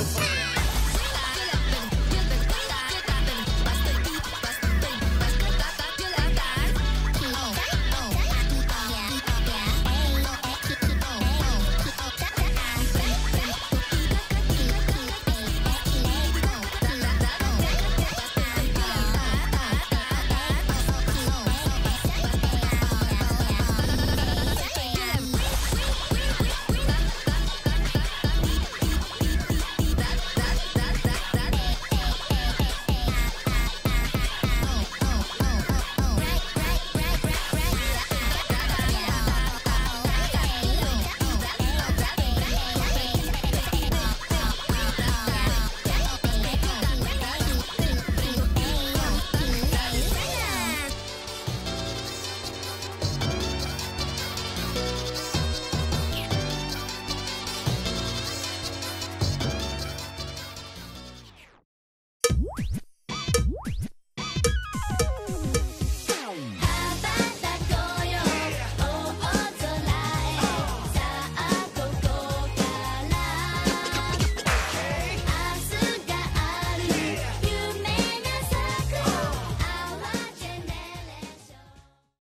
Bye.